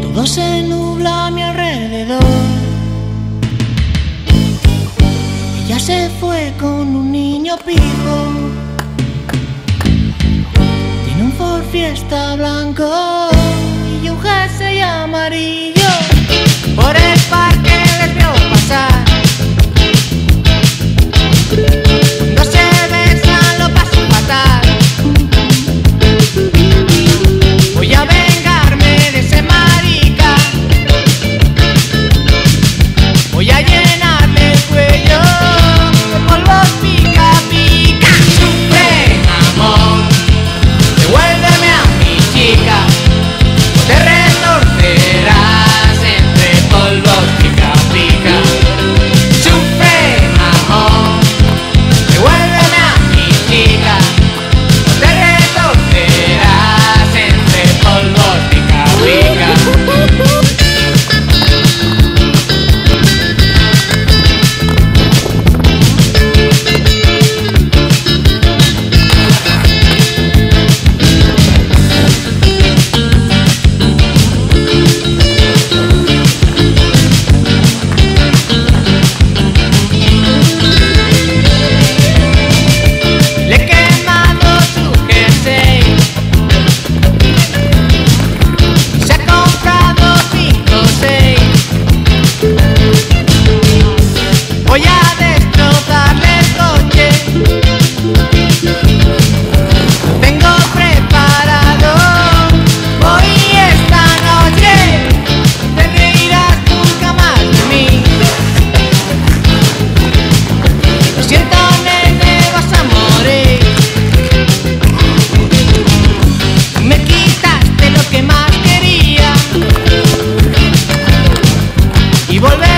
Todo se nubla a mi alrededor. Ella se fue con un niño pijo. Tiene un Ford Fiesta blanco y un jersey amarillo. Por el volver.